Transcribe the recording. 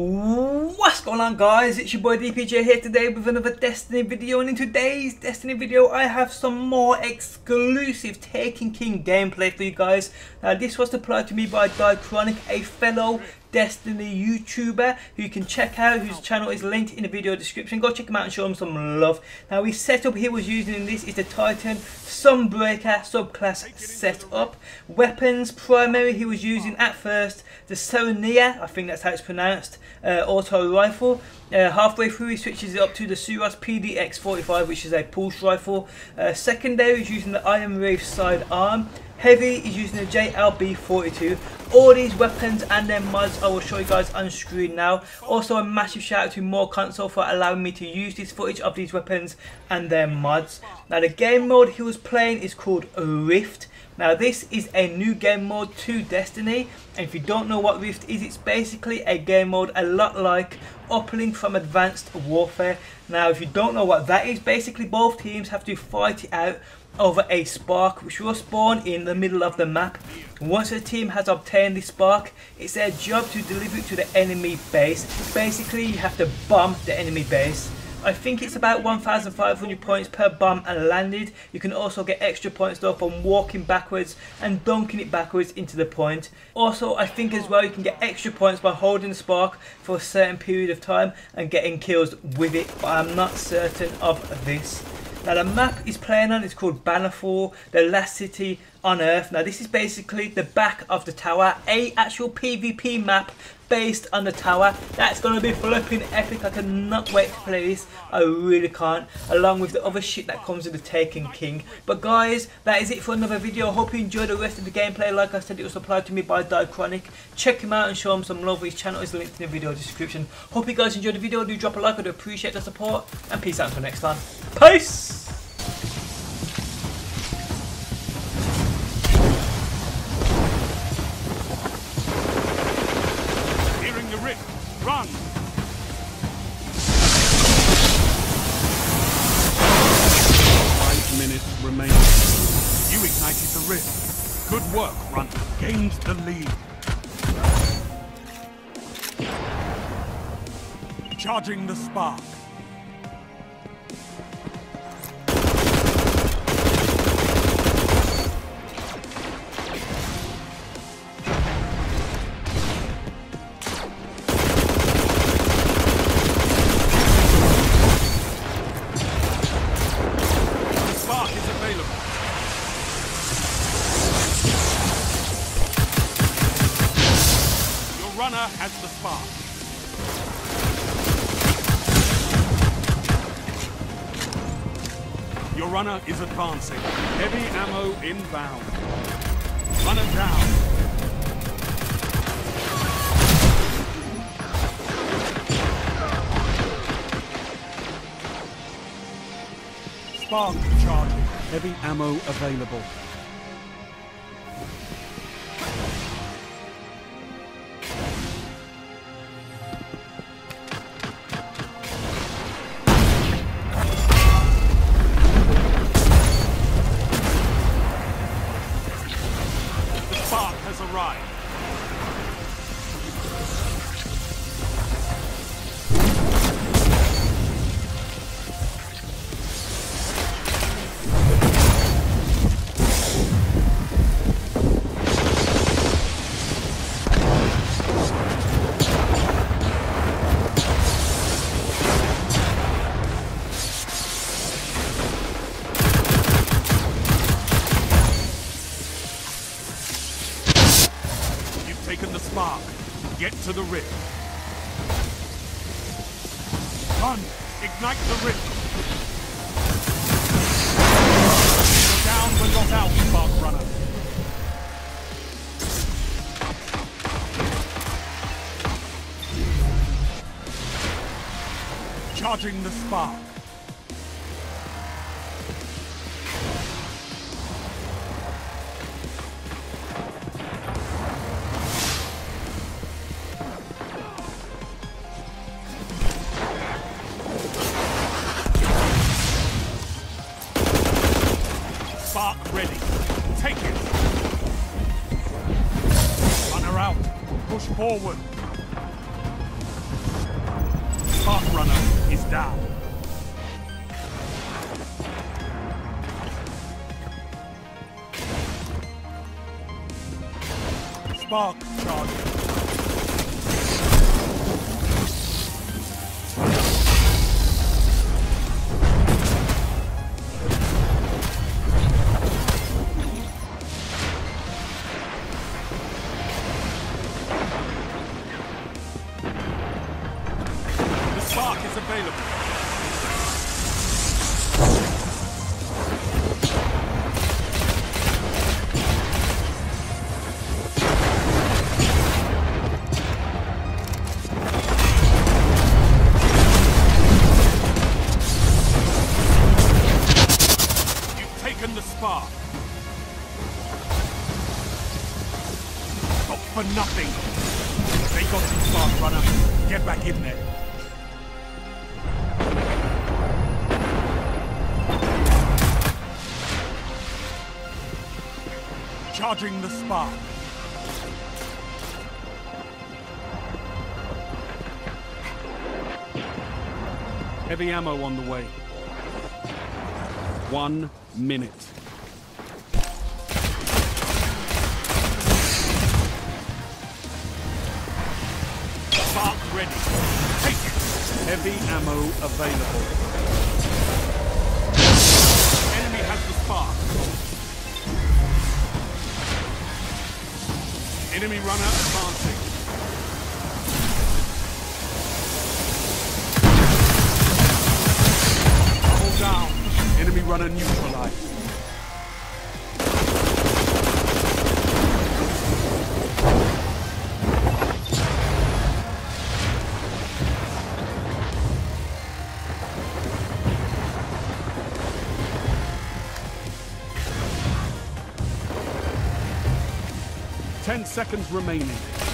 What's going on guys, it's your boy DPJ here today with another Destiny video and in today's Destiny video I have some more exclusive Taken King gameplay for you guys. Now this was supplied to me by Diachronic, a fellow Destiny YouTuber who you can check out, whose channel is linked in the video description. Go check him out and show him some love. Now his setup he was using in this is the Titan Sunbreaker subclass setup. Weapons, primary he was using at first the Zarinaea, I think that's how it's pronounced, uh, auto rifle. Uh, halfway through he switches it up to the Suros PDX-45 which is a pulse rifle. Uh, secondary is using the Iron Wraith sidearm. Heavy is using the JLB42. All these weapons and their mods I will show you guys on screen now. Also a massive shout out to More Console for allowing me to use this footage of these weapons and their mods. Now the game mode he was playing is called Rift. Now this is a new game mode to Destiny and if you don't know what Rift is it's basically a game mode a lot like Uplink from Advanced Warfare. Now if you don't know what that is basically both teams have to fight it out over a spark which will spawn in the middle of the map. Once a team has obtained the spark, it's their job to deliver it to the enemy base. Basically, you have to bomb the enemy base. I think it's about 1,500 points per bomb and landed. You can also get extra points though from walking backwards and dunking it backwards into the point. Also, I think as well you can get extra points by holding the spark for a certain period of time and getting kills with it, but I'm not certain of this. Now the map is playing on is called Bannerfall, the last city on Earth. Now this is basically the back of the tower, a actual PvP map based on the tower. That's going to be flipping epic. I cannot wait to play this. I really can't. Along with the other shit that comes with the Taken King. But guys, that is it for another video. Hope you enjoyed the rest of the gameplay. Like I said, it was supplied to me by Diachronic. Check him out and show him some love. His channel is linked in the video description. Hope you guys enjoyed the video. Do drop a like. I do appreciate the support. And peace out until next time. Peace! The rift. Good work, Run. Gained the lead. Charging the spark. Your runner is advancing. Heavy ammo inbound. Runner down. Spark charging. Heavy ammo available. Spark. Get to the rift. Run! Ignite the rift! You're down but not out, Spark Runner. Charging the spark. Ready. Take it. Run her out. Push forward. runner is down. Spark charge. You've taken the spark. Not for nothing. They got you, Spark Runner. Get back in there. Charging the spark. Heavy ammo on the way. One minute. Spark ready. Take it. Heavy ammo available. Enemy has the spark. Enemy runner advancing. Double down. Enemy runner neutralized. Ten seconds remaining.